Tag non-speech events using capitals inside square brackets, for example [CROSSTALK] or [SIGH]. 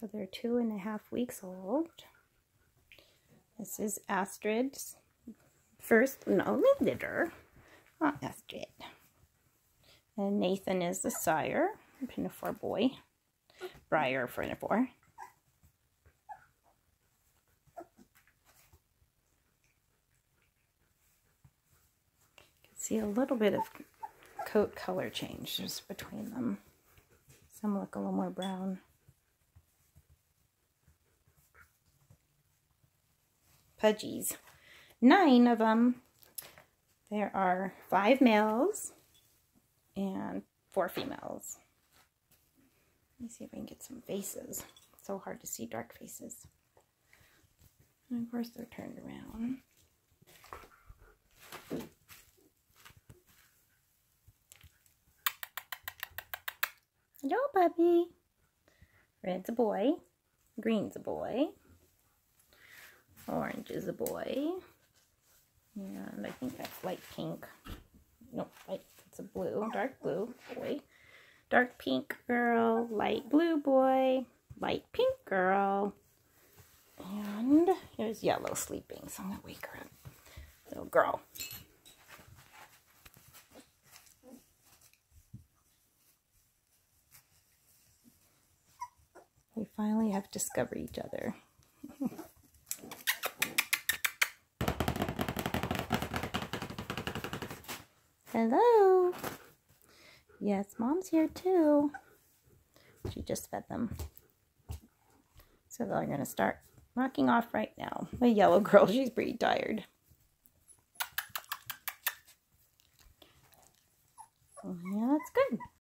So they're two and a half weeks old. This is Astrid's first and only litter. Oh, Astrid. And Nathan is the sire, Pinafore boy. Briar Pinafore. You can see a little bit of coat color changes between them. Some look a little more brown. Pudgies. Nine of them. There are five males and four females. Let me see if I can get some faces. It's so hard to see dark faces. And of course they're turned around. Hello, puppy. Red's a boy. Green's a boy. Orange is a boy. And I think that's light pink. Nope, light, it's a blue, dark blue boy. Dark pink girl, light blue boy, light pink girl. And here's yellow sleeping, so I'm going to wake her up. Little girl. We finally have discovered each other. Hello. Yes, mom's here too. She just fed them. So they're going to start knocking off right now. The yellow [LAUGHS] girl, she's pretty tired. Yeah, that's good.